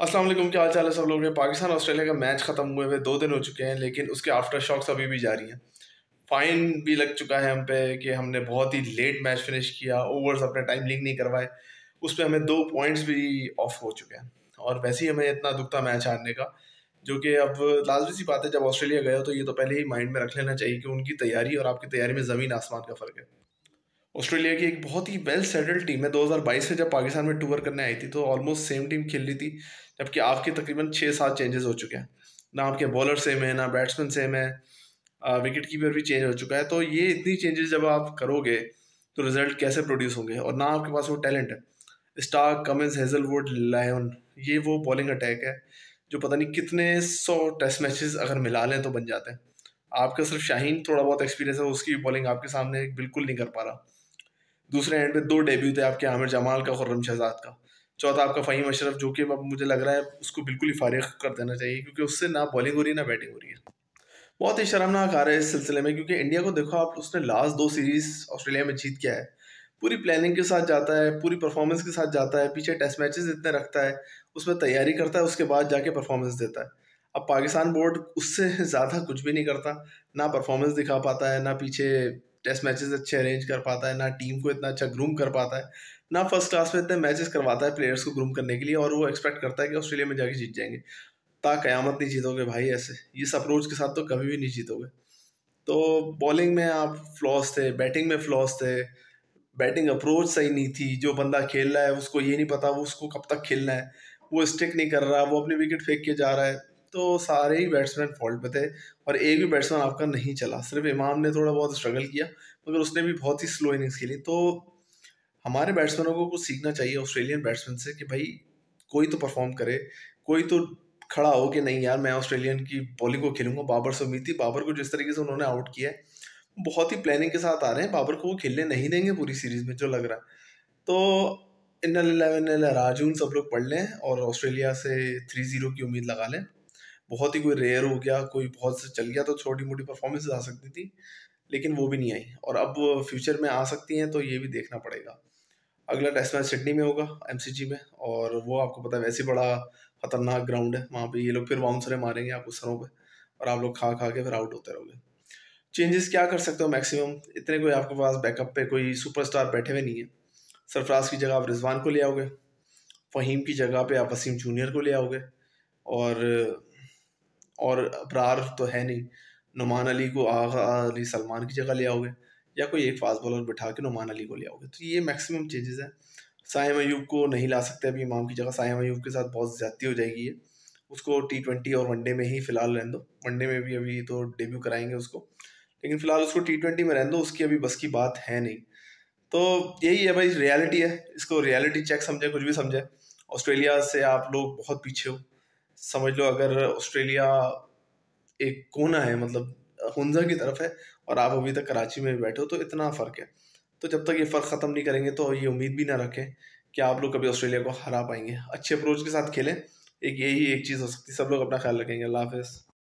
अस्सलाम वालेकुम क्या हाल चाल है सब लोग पाकिस्तान ऑस्ट्रेलिया का मैच खत्म हुए हुए दो दिन हो चुके हैं, लेकिन उसके आफ्टर शॉक्स अभी भी जारी हैं। फाइन भी लग चुका है हम पे कि हमने बहुत ही लेट मैच फिनिश किया ओवर्स अपने टाइम लिंक नहीं करवाए, उस पर हमें दो पॉइंट्स भी ऑफ़ हो चुके हैं। और वैसे ही हमें इतना दुखता मैच हारने का, जो कि अब लाजमी सी बात है, जब ऑस्ट्रेलिया गया तो ये तो पहले ही माइंड में रख लेना चाहिए कि उनकी तैयारी और आपकी तैयारी में ज़मीन आसमान का फ़र्क है। ऑस्ट्रेलिया की एक बहुत ही वेल सेटल्ड टीम है। 2022 से जब पाकिस्तान में टूर करने आई थी तो ऑलमोस्ट सेम टीम खेल रही थी, जबकि आपके तकरीबन छः सात चेंजेस हो चुके हैं। ना आपके बॉलर सेम है, ना बैट्समैन सेम है विकेट कीपर भी चेंज हो चुका है। तो ये इतनी चेंजेस जब आप करोगे तो रिज़ल्ट कैसे प्रोड्यूस होंगे? और ना आपके पास वो टैलेंट है। स्टार कमिंस हेजलवुड लायन ये वो बॉलिंग अटैक है, जो पता नहीं कितने सौ टेस्ट मैचेस अगर मिला लें तो बन जाते हैं। आपका सिर्फ़ शाहीन थोड़ा बहुत एक्सपीरियंस है, उसकी बॉलिंग आपके सामने बिल्कुल नहीं कर पा रहा। दूसरे एंड पे दो डेब्यू थे आपके आमिर जमाल का खुर्रम शहजाद का। चौथा आपका फ़हीम अशरफ, जो कि अब मुझे लग रहा है उसको बिल्कुल ही फारिग कर देना चाहिए, क्योंकि उससे ना बॉलिंग हो रही है, ना बैटिंग हो रही है। बहुत ही शर्मनाक आ रहा है इस सिलसिले में, क्योंकि इंडिया को देखो आप, उसने लास्ट दो सीरीज़ ऑस्ट्रेलिया में जीत किया है। पूरी प्लानिंग के साथ जाता है, पूरी परफॉर्मेंस के साथ जाता है, पीछे टेस्ट मैचेस इतने रखता है, उसमें तैयारी करता है, उसके बाद जाके परफॉर्मेंस देता है। अब पाकिस्तान बोर्ड उससे ज़्यादा कुछ भी नहीं करता, ना परफॉर्मेंस दिखा पाता है, ना पीछे टेस्ट मैचेस अच्छे अरेंज कर पाता है, ना टीम को इतना अच्छा ग्रूम कर पाता है, ना फ़र्स्ट क्लास में इतने मैचेस करवाता है प्लेयर्स को ग्रूम करने के लिए और वो एक्सपेक्ट करता है कि ऑस्ट्रेलिया में जाके जीत जाएँगे। ता कयामत नहीं जीतोगे भाई ऐसे। इस अप्रोच के साथ तो कभी भी नहीं जीतोगे। तो बॉलिंग में आप फ्लॉस थे बैटिंग में फ्लॉस थे बैटिंग अप्रोच सही नहीं थी, जो बंदा खेल रहा है, उसको ये नहीं पता, वो उसको कब तक खेलना है, वो स्टिक नहीं कर रहा, वो अपनी विकेट फेंक के जा रहा है। तो सारे ही बैट्समैन फॉल्ट पे थे और एक भी बैट्समैन आपका नहीं चला। सिर्फ़ इमाम ने थोड़ा बहुत स्ट्रगल किया, मगर उसने भी बहुत ही स्लो इनिंग्स खेली। तो हमारे बैट्समैनों को कुछ सीखना चाहिए ऑस्ट्रेलियन बैट्समैन से कि भाई, कोई तो परफॉर्म करे, कोई तो खड़ा हो कि नहीं यार, मैं ऑस्ट्रेलियन की बॉलिंग को खेलूँगा। बाबर से उम्मीद थी, बाबर को जिस तरीके से उन्होंने आउट किया है, बहुत ही प्लानिंग के साथ आ रहे हैं। बाबर को वो खेलने नहीं देंगे पूरी सीरीज़ में, जो लग रहा है। तो इन राजून सब लोग पढ़ लें और ऑस्ट्रेलिया से थ्री ज़ीरो की उम्मीद लगा लें। बहुत ही कोई रेयर हो गया, कोई बहुत से चल गया तो छोटी मोटी परफॉर्मेंस आ सकती थी, लेकिन वो भी नहीं आई। और अब फ्यूचर में आ सकती हैं तो ये भी देखना पड़ेगा। अगला टेस्ट मैच सिडनी में होगा एमसीजी में, और वो आपको पता है, वैसे बड़ा खतरनाक ग्राउंड है, वहाँ पे ये लोग फिर बाउंसरे मारेंगे आपको सरों पर और आप लोग खा खा के फिर आउट होते रहोगे। चेंजेस क्या कर सकते हो मैक्सिमम इतने कोई आपके पास बैकअप पे कोई सुपरस्टार बैठे हुए नहीं है। सरफराज की जगह आप रिजवान को ले आओगे, फ़हीम की जगह पे आप वसीम जूनियर को ले आओगे, और और अबरार तो है नहीं। नुमान अली को आगा अली सलमान की जगह ले आओगे या कोई एक फास्ट बॉलर बिठा के नुमान अली को ले आओगे? तो ये मैक्सिमम चेंजेस हैं। साइम अयूब को नहीं ला सकते अभी इमाम की जगह। साइम अयूब के साथ बहुत ज़्यादती हो जाएगी ये। उसको टी ट्वेंटी और वनडे में ही फ़िलहाल रहने दो। वनडे में भी अभी तो डेब्यू कराएँगे उसको। लेकिन फ़िलहाल उसको टी ट्वेंटी में रहने दो। उसकी अभी बस की बात है नहीं। तो यही है भाई रियलिटी है। इसको रियलिटी चेक समझे, कुछ भी समझे। ऑस्ट्रेलिया से आप लोग बहुत पीछे हो। समझ लो अगर ऑस्ट्रेलिया एक कोना है मतलब हंजा की तरफ़ है और आप अभी तक कराची में बैठे हो तो इतना फ़र्क है। तो जब तक ये फ़र्क ख़त्म नहीं करेंगे तो ये उम्मीद भी ना रखें कि आप लोग कभी ऑस्ट्रेलिया को हरा पाएँगे। अच्छे अप्रोच के साथ खेलें। एक यही एक चीज़ हो सकती है, सब लोग अपना ख्याल रखेंगे। अल्लाह हाफ़